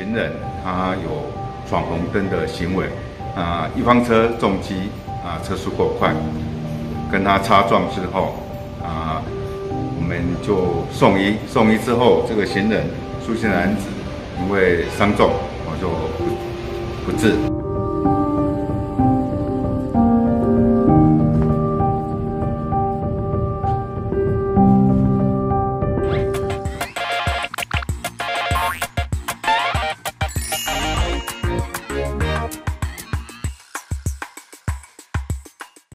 行人他有闯红灯的行为，啊，一方车重击，啊，车速过快，跟他擦撞之后，啊，我们就送医，送医之后，这个行人苏姓男子因为伤重，我就不治。